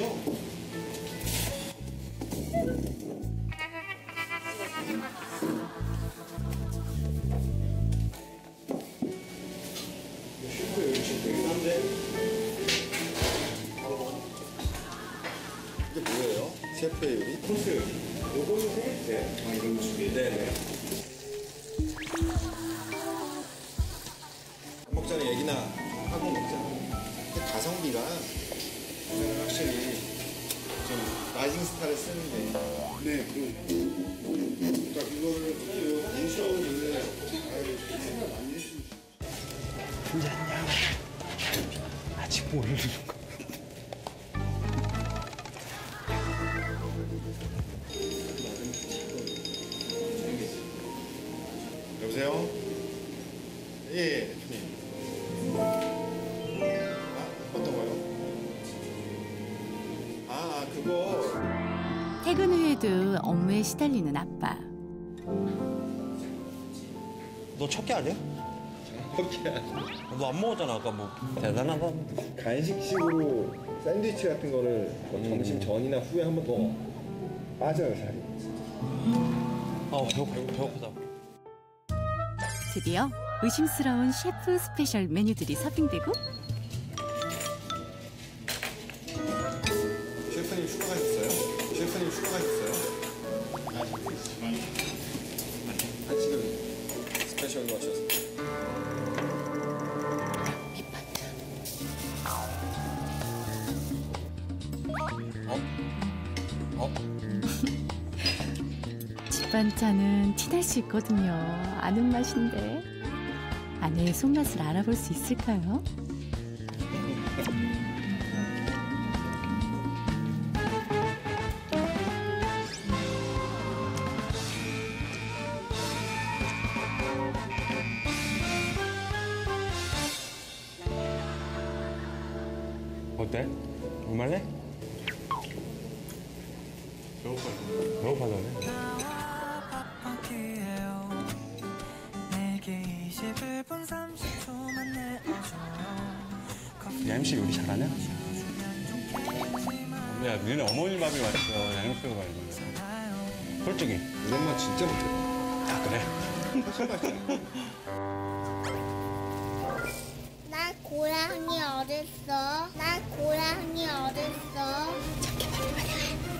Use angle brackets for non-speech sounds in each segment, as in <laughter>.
이게 뭐예요? 셰프의 요리? 코스 요리. 요거는 세개 주세요 아, 이건 두 개. 네네. 해주시면 아직 모르는 거. 여보세요? 예, 대표님. 아, 어떤 거요? 아, 그거 퇴근 후에도 업무에 시달리는 아빠. 너 첫끼 아니야? 너 안 먹었잖아 아까 뭐 대단하다. 간식식으로 샌드위치 같은 거를 뭐 점심 전이나 후에 한 번 더 빠져요 살이. 아 배고파 배고프다. 드디어 의심스러운 셰프 스페셜 메뉴들이 서빙되고 셰프님 휴가가셨어요? 셰프님 휴가가셨어요? 아, 지금 스페셜로 하셨어요. 어? 집 반찬은 티날 수 있거든요. 아는 맛인데 아내의 손맛을 알아볼 수 있을까요? 어때? 얼마래? 배고파. 배고파서네. 야 MC 요리 잘하냐? 야 니네 어머니 밥이 맛있어. 양육수가 맛있어. 솔직히. 우리 엄마 진짜 못해. 아 그래? <laughs> 나 고양이 어딨어? 나 고양이 어딨어?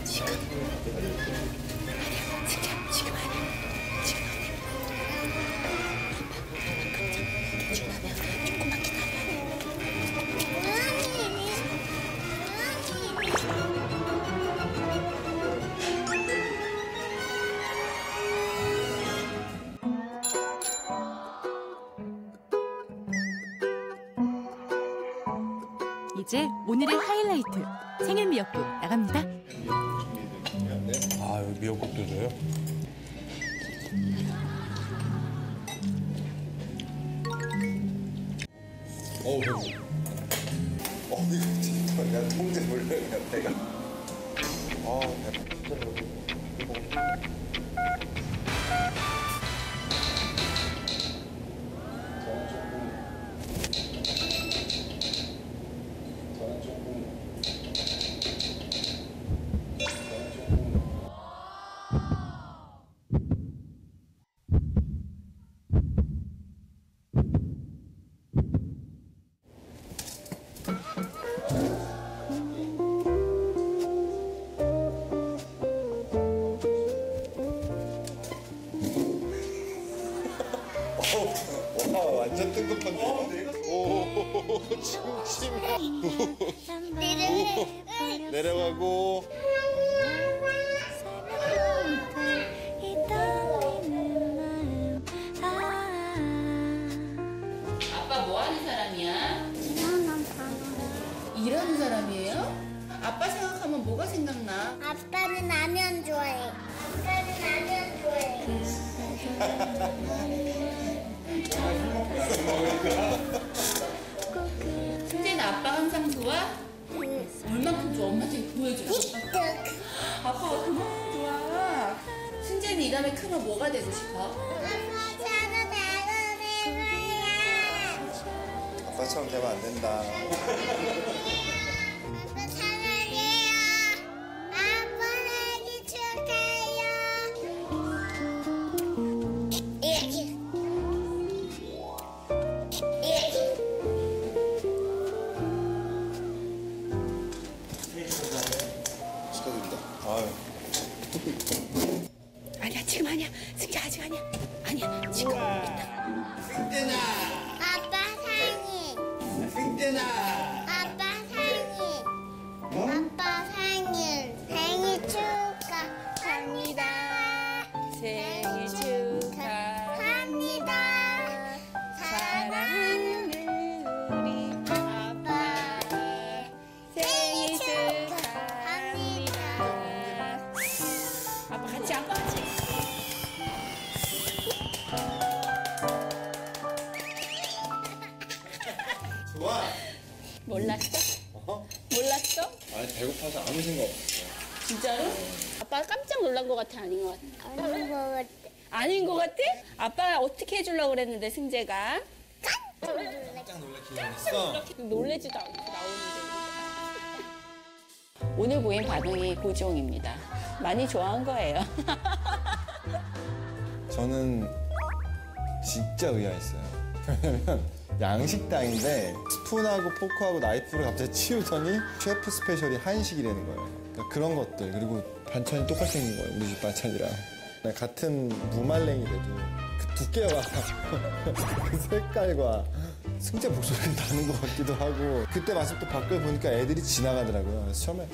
고양이 이제 오늘의 하이라이트 생일 미역국 나갑니다. 아 미역국도 줘요? 어우, 형. 어, 이거 진짜 내가 통제 물량이야, 배가. 아, 배가. 와, 완전 뜬금한데. 오, 지금 침 니를 내려가고. 아빠 뭐 하는 사람이야? 일하는 사람이에요? 아빠 생각하면 뭐가 생각나? 아빠는 라면 좋아해. 아빠는 라면 좋아해. 승재는 아빠 항상 좋아? 얼만큼 좋아? 엄마한테 보여줘. 아빠가 그만큼 좋아. 승재는 이 다음에 크면 뭐가 되고 싶어? 아빠처럼 되면 안 된다. <laughs> 이때 진짜로? 아빠 깜짝 놀란 것 같아 아닌 것 같아? 아닌 것 같아. 아닌 것 같아? 아빠 어떻게 해주려고 그랬는데 승재가 깜짝 놀라키려고 했어 놀래지도 않고 나오는데 오늘 보인 반응이 고지홍입니다. 많이 좋아한 거예요. <laughs> 저는 진짜 의아했어요. 왜냐면 양식당인데 스푼하고 포크하고 나이프를 갑자기 치우더니 셰프 스페셜이 한식이라는 거예요. 그러니까 그런 것들 그리고 반찬이 똑같이 생긴 거예요. 우리 집 반찬이랑 같은 무말랭이래도 그 두께와 그 <laughs> 색깔과 승재 목소리가 나는 것 같기도 하고 그때 마침 또 밖을 보니까 애들이 지나가더라고요. 그래서 처음에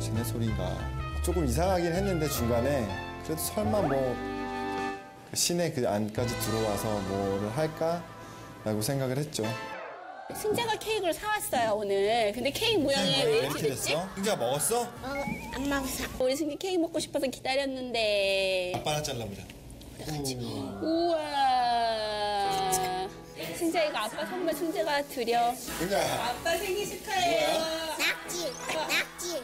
쟤네 소리가 조금 이상하긴 했는데 중간에 그래도 설마 뭐 시내 그 안까지 들어와서 뭐를 할까라고 생각을 했죠. 승재가 케이크를 사왔어요 오늘. 근데 케이크 모양이 왜 이렇게 됐지? 승재가 먹었어? 어, 안 먹었어. 우리 승재 케이크 먹고 싶어서 기다렸는데. 아빠나 잘라보자 우와. 승재 이거 아빠 선물 승재가 드려. 승재야 아빠 생일 축하해요. 낙지, 낙지.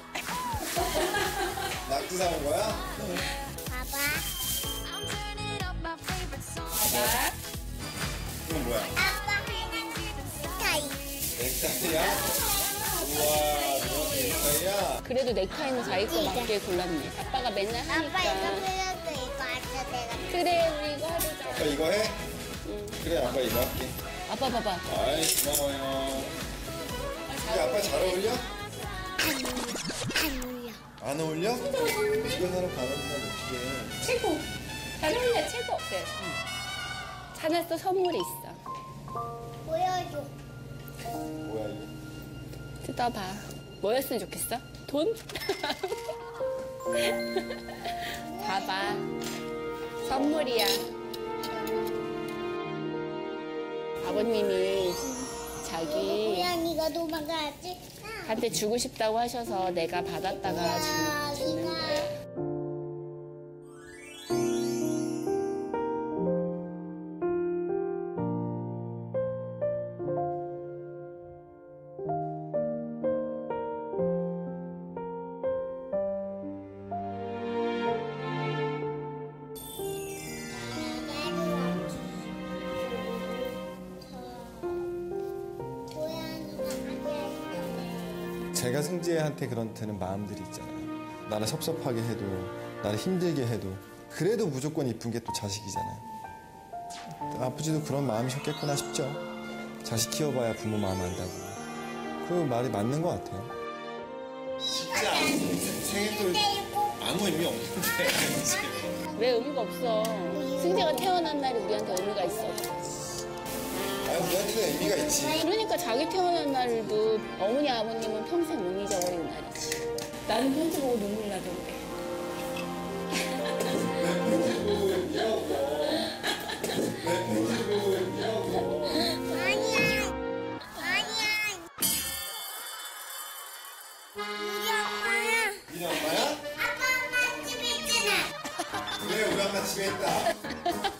낙지 사온 거야? 봐봐. 봐봐. 이건 그래도 넥타이는 자기 거 맞게 골랐네. 아빠가 맨날 아빠 이거 하니까. 그려도 이거 아까 내가 그래 우리 이거 하자. 아빠 이거 해? 그래 아빠 이거 할게 아빠 봐봐. 아이 고마워요 근데 아빠 잘 어울려? 안 울려. 안 어울려? 집에 사람 가는구나 어떡해 최고. 잘 어울려 최고. 그래. 사놨어 선물이 있어. 보여줘. 뭐야 이거 뜯어봐. 뭐였으면 좋겠어? 돈? <laughs> 봐봐. 선물이야. 아버님이 자기 고양이가 도망가지. 한테 주고 싶다고 하셔서 내가 받았다가 주- 주는 거야. 제가 승재한테 그런 되는 마음들이 있잖아요. 나를 섭섭하게 해도, 나를 힘들게 해도, 그래도 무조건 이쁜 게 또 자식이잖아요. 아버지도 그런 마음이셨겠구나 싶죠. 자식 키워봐야 부모 마음 안다고. 그 말이 맞는 것 같아요. 진짜 생일 도 아무 의미 없는데 왜 의미가 없어? 승재가 태어난 날이 우리한테 의미가 있어. 아니 우리한테는 의미가 있지 그러니까 자기 태어난 날도 어머니 아버님은 평생 못 잊어버리는 날이지. 나는 편지 보고 눈물 나던데. 아니야. 아니야. 우리 엄마야. 우리 엄마야? 아빠 엄마 집에 있잖아. 그래 우리 엄마 집에 있다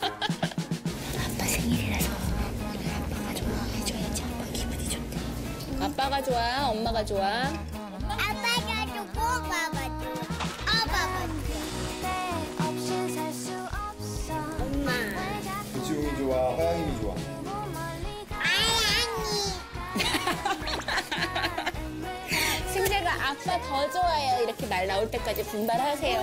아빠가 좋아? 엄마가 좋아? 아빠가 좋고 아빠가 좋아. 아빠가 좋아. 엄마. 고지웅이 좋아, 화양임이 좋아. 아양이. 승재가 아빠 더 좋아요. 이렇게 말 나올 때까지 분발하세요.